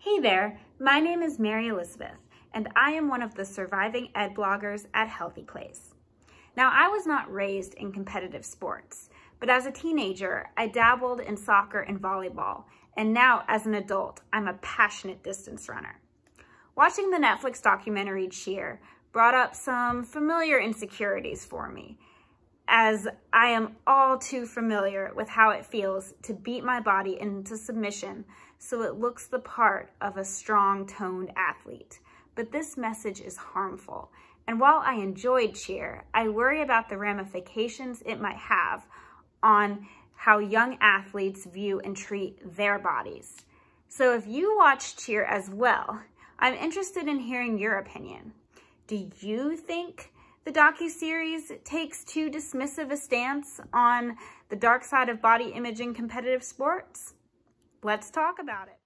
Hey there, my name is Mary Elizabeth, and I am one of the surviving ed bloggers at Healthy Place. Now, I was not raised in competitive sports, but as a teenager, I dabbled in soccer and volleyball, and now as an adult, I'm a passionate distance runner. Watching the Netflix documentary Cheer brought up some familiar insecurities for me, as I am all too familiar with how it feels to beat my body into submission so it looks the part of a strong toned athlete. But this message is harmful. And while I enjoyed cheer, I worry about the ramifications it might have on how young athletes view and treat their bodies. So if you watch cheer as well, I'm interested in hearing your opinion. Do you think the docu-series takes too dismissive a stance on the dark side of body image in competitive sports? Let's talk about it.